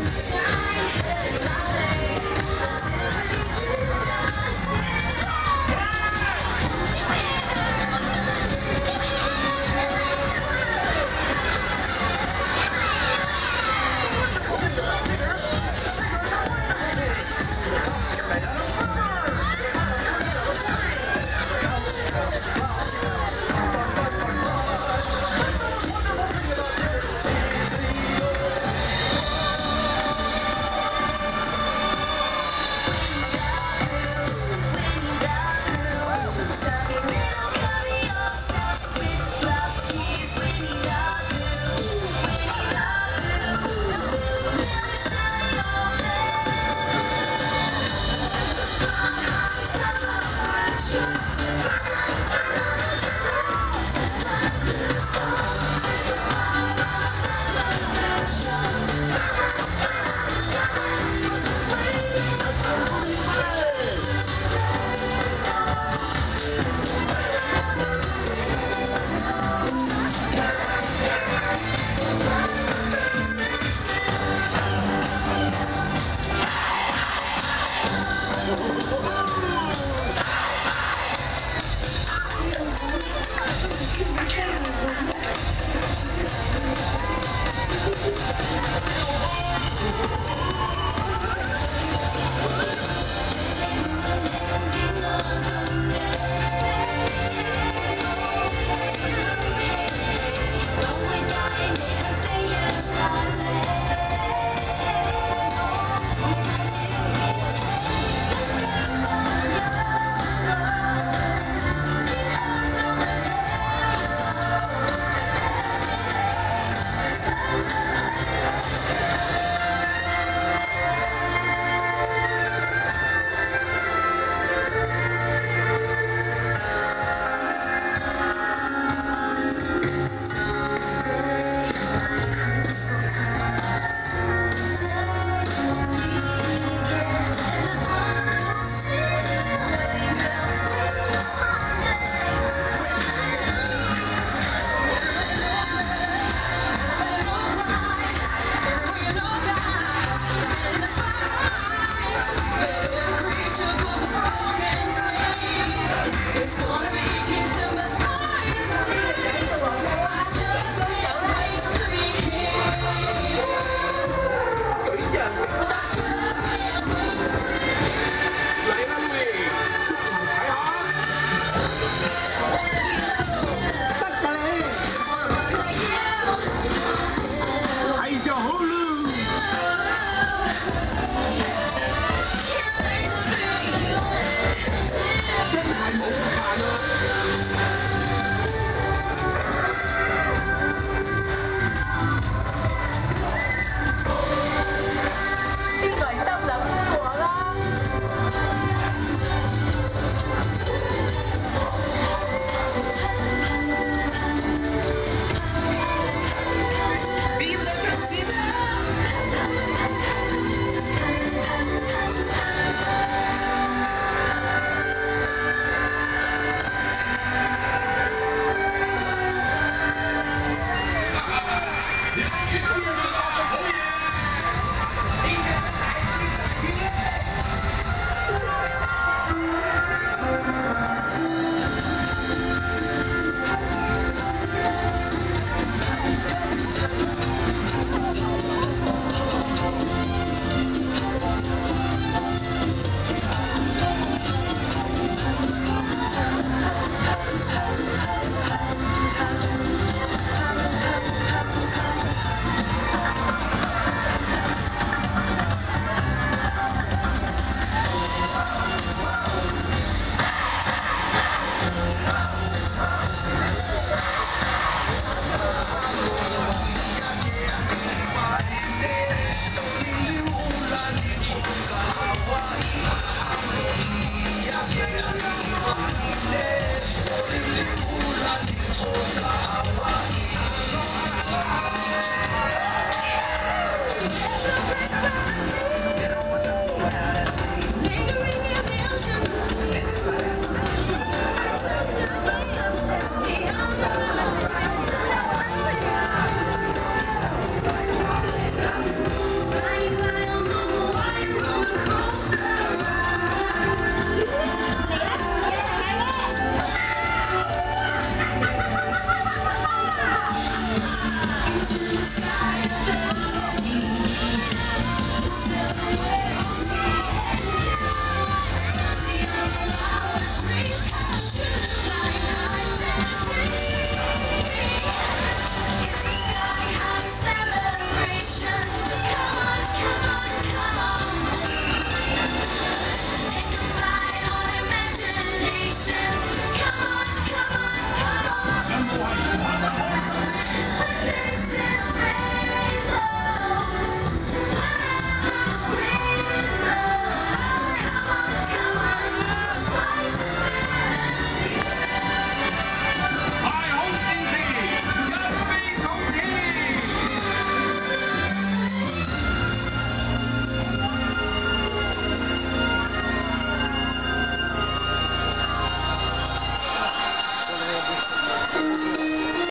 inside.